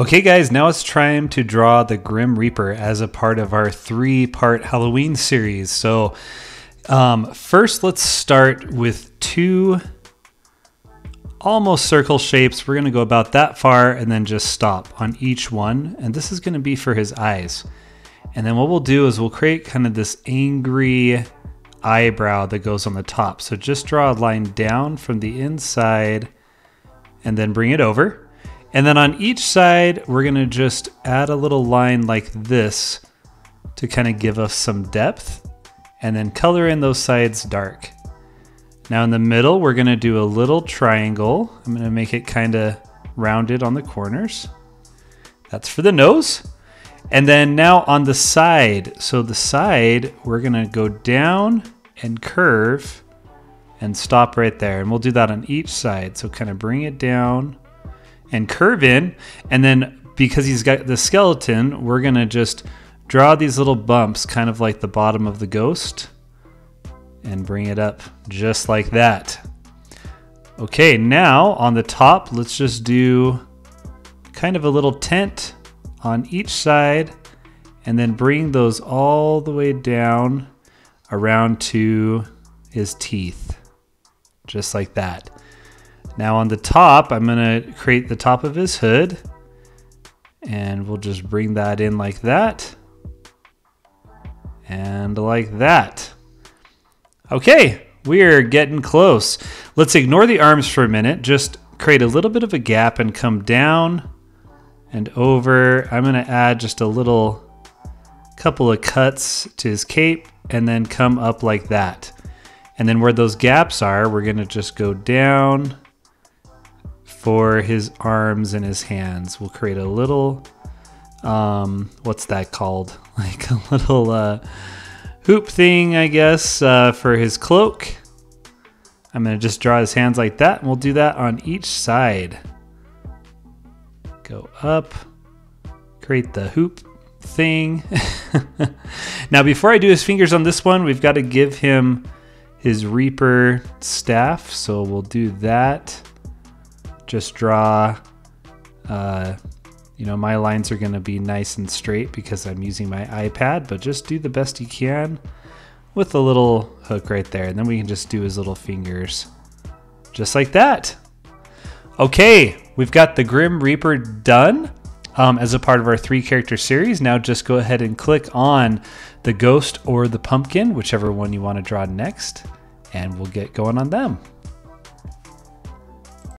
Okay, guys, now it's time to draw the Grim Reaper as a part of our three part Halloween series. So, um, first, let's start with two almost circle shapes. We're going to go about that far and then just stop on each one. And this is going to be for his eyes. And then what we'll do is we'll create kind of this angry eyebrow that goes on the top. So just draw a line down from the inside and then bring it over. And then on each side, we're gonna just add a little line like this to kind of give us some depth and then color in those sides dark. Now in the middle, we're gonna do a little triangle. I'm gonna make it kind of rounded on the corners. That's for the nose. And then now on the side, so the side, we're gonna go down and curve and stop right there. And we'll do that on each side. So kind of bring it down and curve in. And then because he's got the skeleton, we're gonna just draw these little bumps, kind of like the bottom of the ghost and bring it up just like that. Okay, now on the top, let's just do kind of a little tent on each side and then bring those all the way down around to his teeth, just like that. Now on the top, I'm gonna create the top of his hood and we'll just bring that in like that and like that. Okay, we're getting close. Let's ignore the arms for a minute. Just create a little bit of a gap and come down and over. I'm gonna add just a little couple of cuts to his cape and then come up like that. And then where those gaps are, we're gonna just go down for his arms and his hands. We'll create a little, um, what's that called? Like a little, uh, hoop thing, I guess, uh, for his cloak. I'm going to just draw his hands like that, and we'll do that on each side. Go up, create the hoop thing. now, before I do his fingers on this one, we've got to give him his Reaper staff. So we'll do that. Just draw uh, you know, my lines are going to be nice and straight because I'm using my iPad, but just do the best you can with a little hook right there. And then we can just do his little fingers just like that. Okay, we've got the Grim Reaper done um, as a part of our three character series. Now just go ahead and click on the ghost or the pumpkin, whichever one you want to draw next, and we'll get going on them.